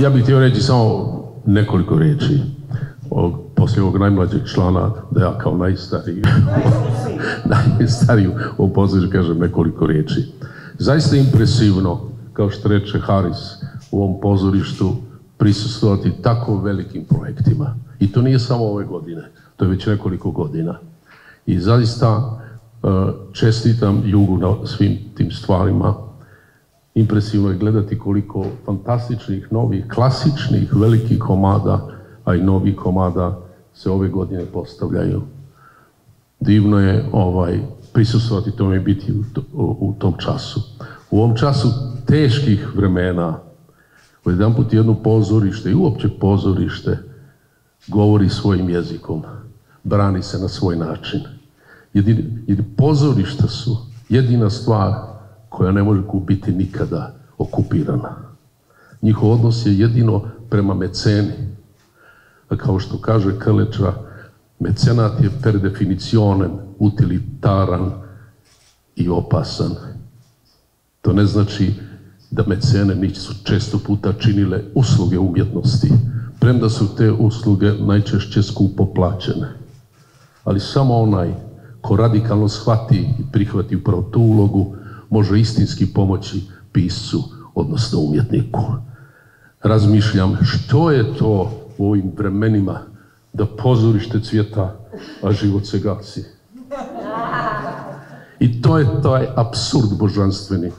Ja bih htio reći samo nekoliko riječi. O, poslije ovog najmlađeg člana, da ja kao najstariji, najstariji u pozorju kažem nekoliko riječi. Zaista impresivno, kao što reče Haris, u ovom pozorištu prisustovati tako velikim projektima. I to nije samo ove godine, to je već nekoliko godina. I zaista e, čestitam Jugu na svim tim stvarima. Impresivno je gledati koliko fantastičnih, novih, klasičnih, velikih komada, a i novih komada se ove godine postavljaju. Divno je ovaj, prisustovati tome i biti u, u tom času. U ovom času teških vremena, jedan put jedno pozorište i uopće pozorište govori svojim jezikom, brani se na svoj način. Jer pozorišta su jedina stvar koja ne može biti nikada okupirana. Njihov odnos je jedino prema meceni. A kao što kaže Kaleča, mecenat je per definicionem utilitaran i opasan. To ne znači da mecene nisu često puta činile usluge umjetnosti, premda su te usluge najčešće skupo plaćene. Ali samo onaj ko radikalno shvati i prihvati upravo tu ulogu, može istinski pomoći piscu, odnosno umjetniku. Razmišljam što je to u ovim vremenima da pozorište cvjeta, a život se gasi. I to je taj absurd božanstveni.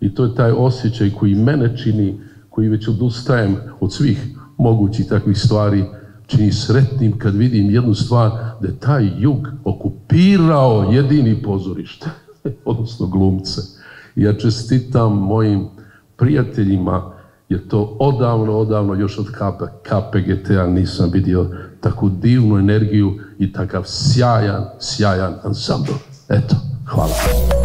I to je taj osjećaj koji mene čini, koji već odustajem od svih mogućih takvih stvari, čini sretnim kad vidim jednu stvar, da je taj jug okupirao jedini pozorište, odnosno glumce. Ja čestitam mojim prijateljima, jer to odavno, odavno, još od KPGT-a nisam vidio takvu divnu energiju i takav sjajan, sjajan ansambl. Eto, hvala.